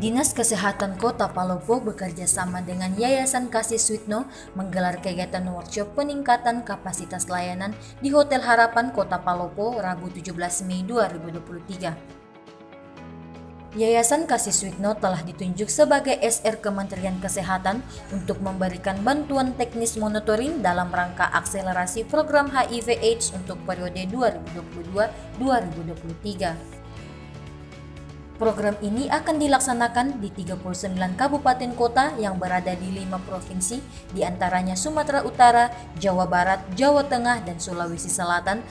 Dinas Kesehatan Kota Palopo bekerja sama dengan Yayasan Kasih Sweetno menggelar kegiatan workshop peningkatan kapasitas layanan di Hotel Harapan Kota Palopo Rabu 17 Mei 2023. Yayasan Kasih Sweetno telah ditunjuk sebagai SR Kementerian Kesehatan untuk memberikan bantuan teknis monitoring dalam rangka akselerasi program HIV AIDS untuk periode 2022-2023. Program ini akan dilaksanakan di 39 kabupaten kota yang berada di lima provinsi, di antaranya Sumatera Utara, Jawa Barat, Jawa Tengah, dan Sulawesi Selatan,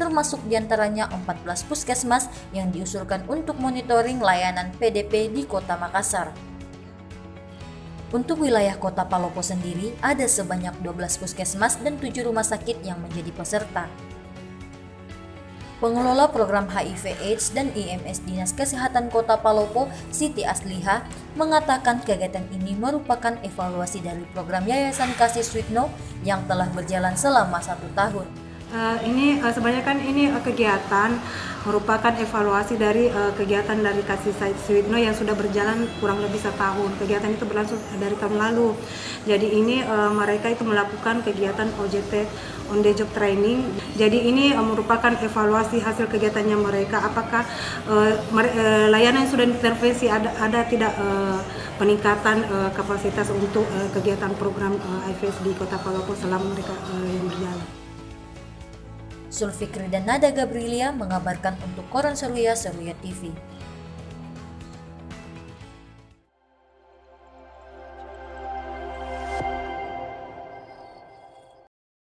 termasuk di antaranya 14 puskesmas yang diusulkan untuk monitoring layanan PDP di Kota Makassar. Untuk wilayah Kota Palopo sendiri, ada sebanyak 12 puskesmas dan 7 rumah sakit yang menjadi peserta. Pengelola program HIV AIDS dan IMS Dinas Kesehatan Kota Palopo, Siti Asliha, mengatakan kegiatan ini merupakan evaluasi dari program Yayasan Kasih Sweetno yang telah berjalan selama satu tahun. Uh, ini uh, sebenarnya kan ini uh, kegiatan merupakan evaluasi dari uh, kegiatan dari Kasih Said yang sudah berjalan kurang lebih setahun. Kegiatan itu berlangsung dari tahun lalu. Jadi ini uh, mereka itu melakukan kegiatan OJT on the job training. Jadi ini uh, merupakan evaluasi hasil kegiatannya mereka. Apakah uh, layanan yang sudah intervensi ada ada tidak uh, peningkatan uh, kapasitas untuk uh, kegiatan program uh, IFS di Kota Palopo selama mereka uh, yang berjalan. Sulfikri dan Nada Gabrilia mengabarkan untuk Koran Seruya Seruya TV.